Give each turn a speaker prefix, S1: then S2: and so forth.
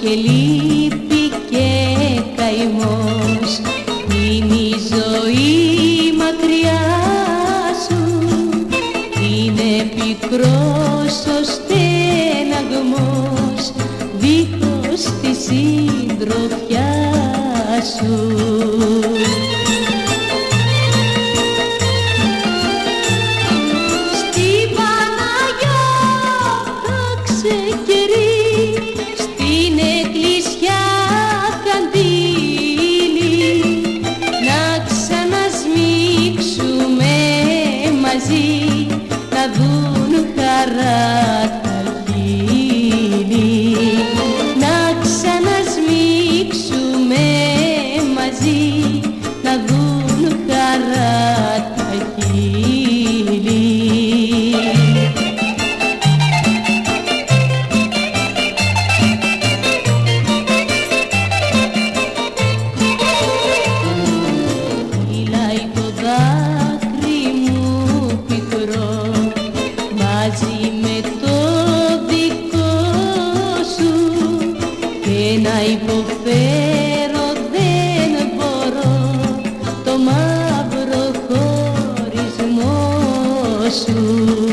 S1: και λύπη και καημός. Είναι η ζωή μακριά σου. Είναι πικρός ο στεναγμός δίχως τη συντροφιά σου. Μαζί να δουν χαρά τα χείλη να ξανασμίξουμε μαζί Jesús.